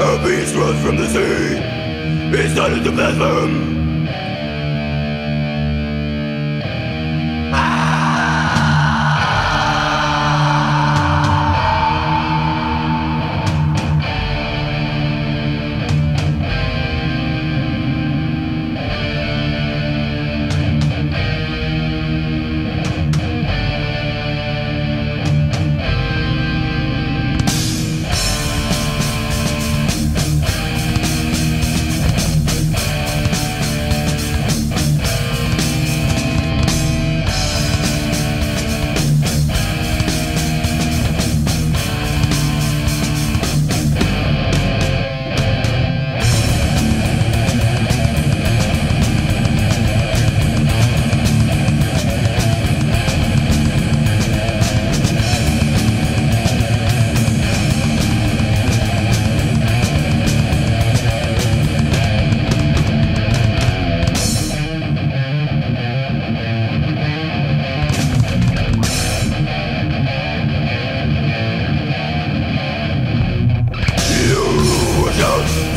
A beast rose from the sea. He started to blaspheme.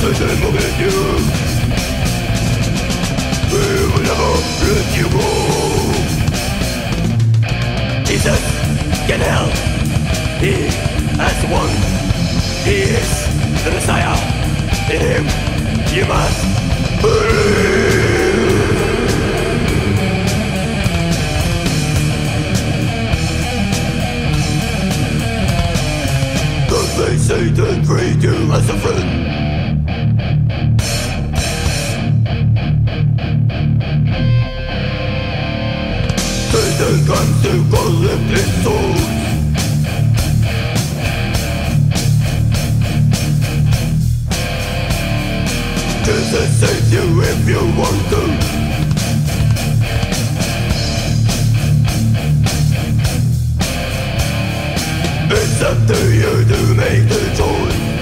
the shame of you We will never let you go Jesus can help He has won He is the Messiah. In him you must believe. gigantes correpletos To the savior if you want to It's up to you to make the choice.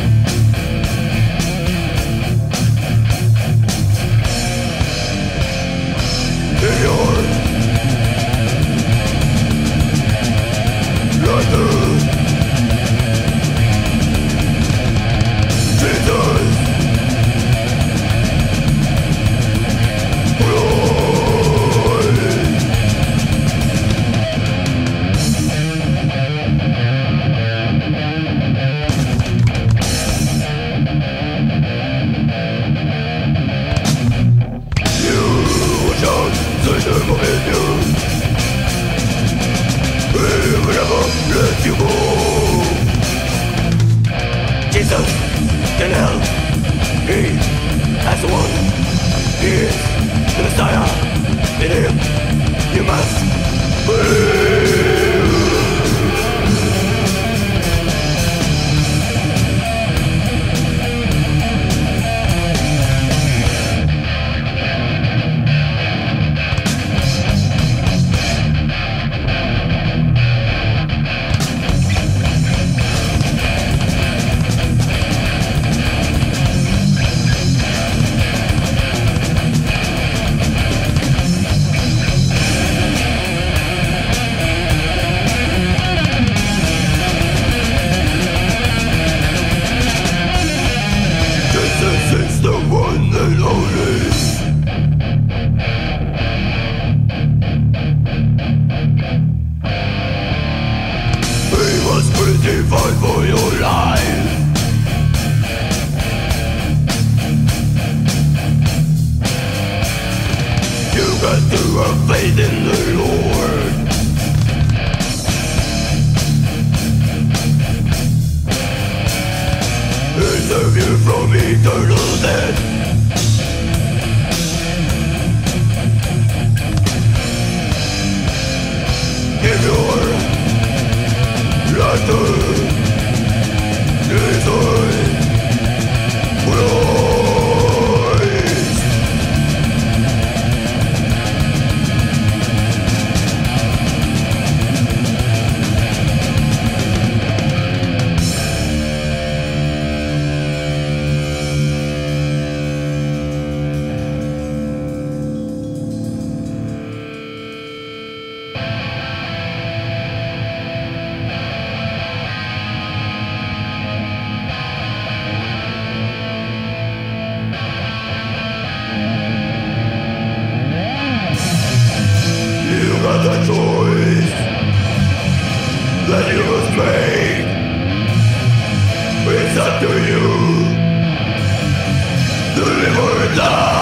fight for your life. You got to have faith in the Lord. Preserve you from eternal death. Give your life to you. Deliver die.